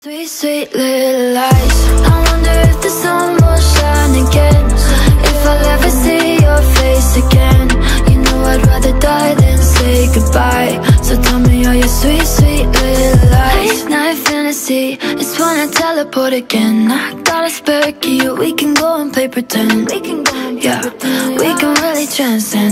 Sweet, sweet little lies. I wonder if the sun will shine again. If I'll ever see your face again. You know I'd rather die than say goodbye. So tell me all your sweet, sweet little lies? Late night fantasy Just wanna teleport again. I got a spare key We can go and play pretend. We can go pretend, yeah. We can really transcend.